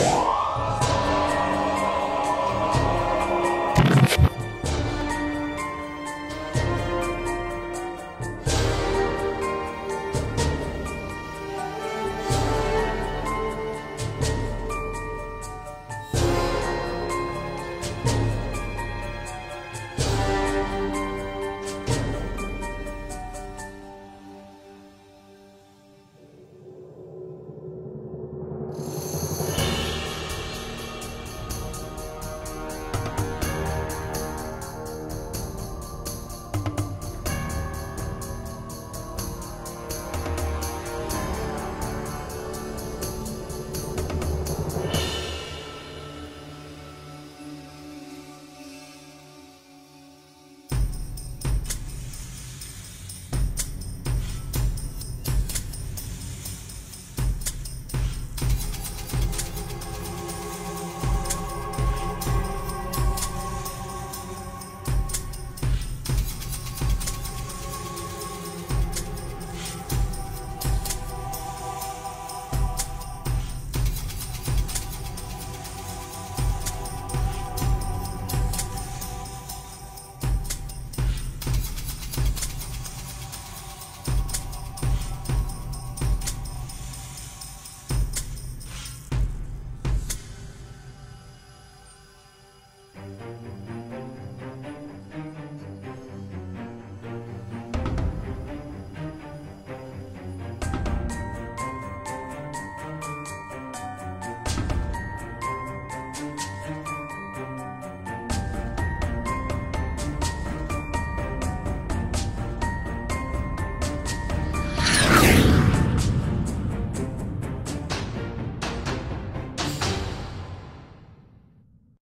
Wow.